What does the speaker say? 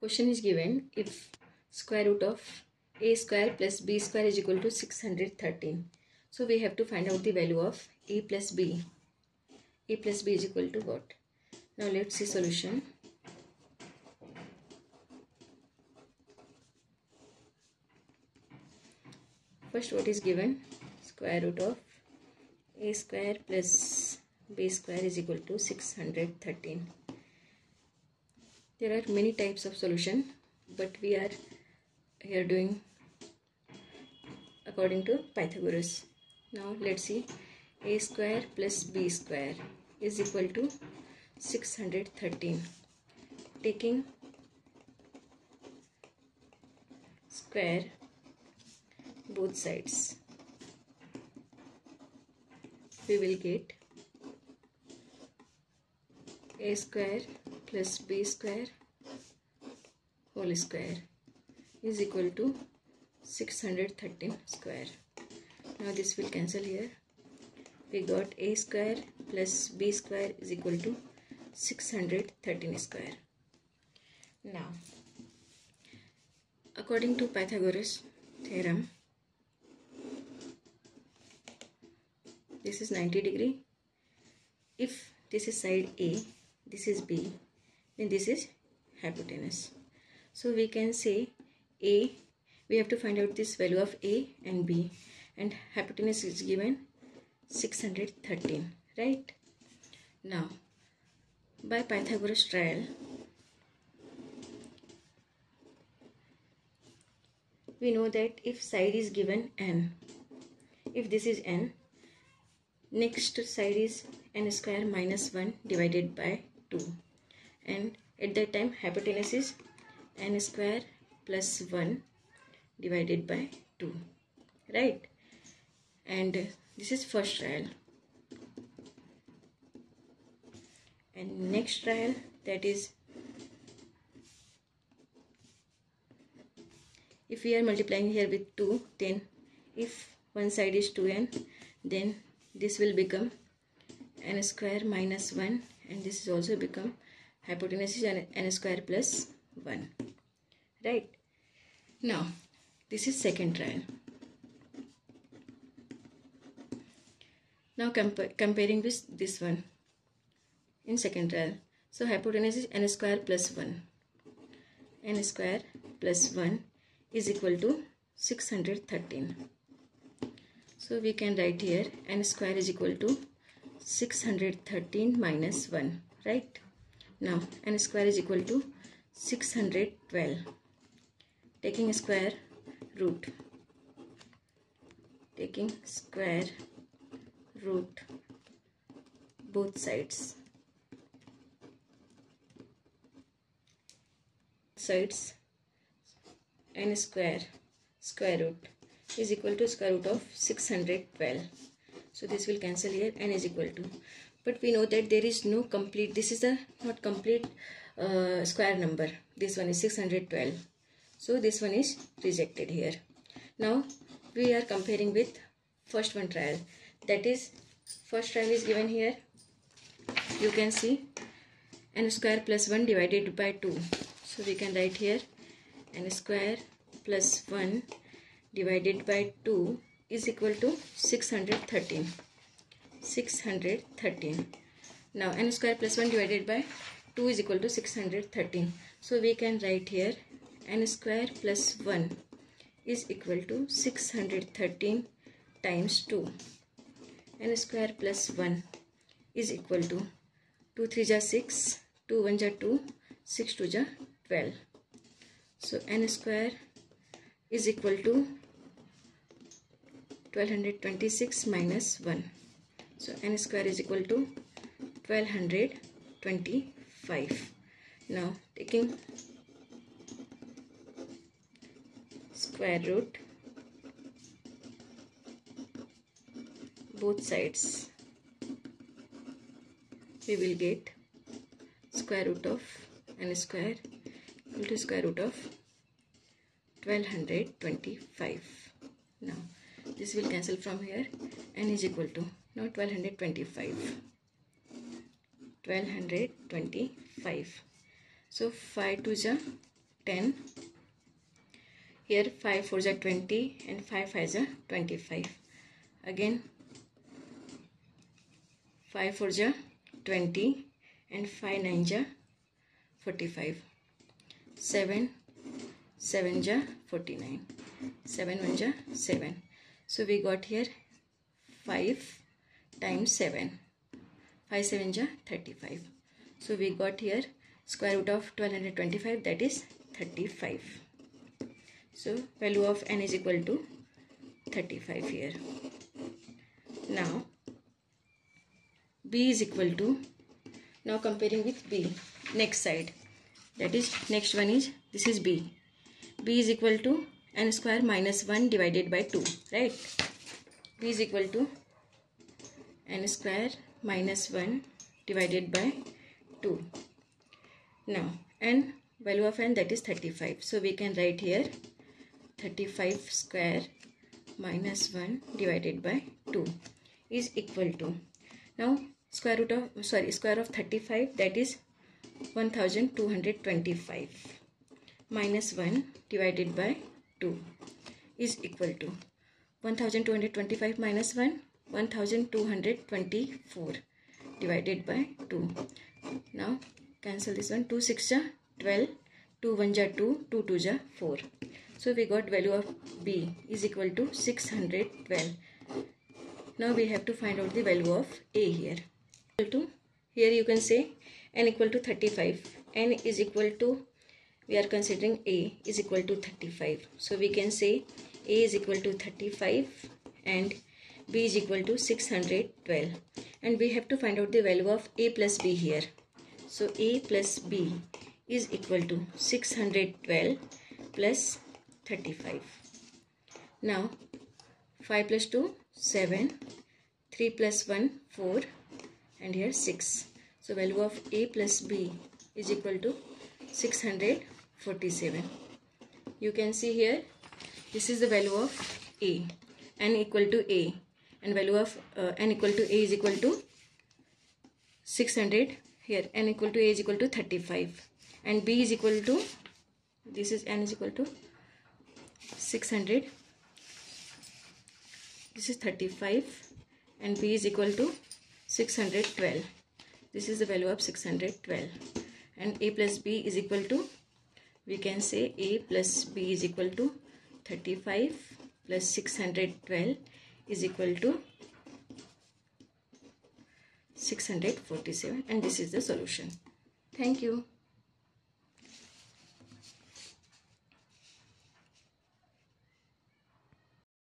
Question is given if square root of a square plus b square is equal to 613. So we have to find out the value of a plus b. a plus b is equal to what? Now let's see solution. First what is given? Square root of a square plus b square is equal to 613 there are many types of solution but we are here doing according to Pythagoras. Now let's see. A square plus b square is equal to 613 taking square both sides we will get a square plus b square whole square is equal to 613 square. Now this will cancel here. We got a square plus b square is equal to 613 square. Now, according to Pythagoras theorem, this is 90 degree. If this is side A, this is B, then this is hypotenuse. So we can say A, we have to find out this value of A and B and hypotenuse is given 613, right? Now, by Pythagoras trial, we know that if side is given n, if this is n, next side is n square minus 1 divided by 2 and at that time hypotenuse is n square plus 1 divided by 2 right? And this is first trial. And next trial that is if we are multiplying here with 2 then if one side is 2n then this will become n square minus 1 and this is also become hypotenuse is n square plus 1 right. Now this is second trial. Now compa comparing with this one in second trial. So hypotenuse is n square plus 1 n square plus 1 is equal to 613 so we can write here n square is equal to 613 minus 1 right now n square is equal to 612 taking square root. Taking square root both sides. Sides. N square square root is equal to square root of 612 so this will cancel here. N is equal to but we know that there is no complete this is a not complete uh, square number. This one is 612 so this one is rejected here. Now we are comparing with first one trial. That is first trial is given here. You can see n square plus 1 divided by 2 so we can write here n square plus 1 divided by 2 is equal to 613 613 now n square plus 1 divided by 2 is equal to 613 so we can write here n square plus 1 is equal to 613 times 2 n square plus 1 is equal to 2 3 ja 6 2 1 ja 2 6 2 ja 12 so n square is equal to 1226 minus 1 so n square is equal to 1225 now taking square root both sides we will get square root of n square equal to square root of 1225 now this will cancel from here. N is equal to now 1225 1225 so 5 to the 10 here 5 4 are 20 and 5 5 are 25 again 5 4 are 20 and 5 9 are 45 7 7 are 49 7 1 are 7 so we got here 5 times 7 5 7 are 35 so we got here square root of 1225 that is 35 so value of n is equal to 35 here. Now b is equal to now comparing with b next side. That is next one is this is b. B is equal to n square minus 1 divided by 2 right? B is equal to n square minus 1 divided by 2 now n value of n that is 35 so we can write here 35 square minus 1 divided by 2 is equal to now square root of sorry square of 35 that is 1225 minus 1 divided by 2 is equal to 1225 minus 1 1224 divided by 2 now cancel this one. 2 6 ja 12 2 1 ja 2 2 2 ja 4 so we got value of b is equal to 612 now we have to find out the value of a here. Equal to here you can say n equal to 35 n is equal to we are considering a is equal to 35 so we can say a is equal to 35 and b is equal to 612 and we have to find out the value of a plus b here. So a plus b is equal to 612 plus 35 now 5 plus 2 7 3 plus 1 4 and here 6 so value of a plus b is equal to 647 you can see here this is the value of a. N equal to a and value of uh, n equal to a is equal to 600 here n equal to a is equal to 35 and b is equal to this is n is equal to 600 this is 35 and b is equal to 612 this is the value of 612 and a plus b is equal to we can say a plus b is equal to 35 plus 612 is equal to 647 and this is the solution. Thank you.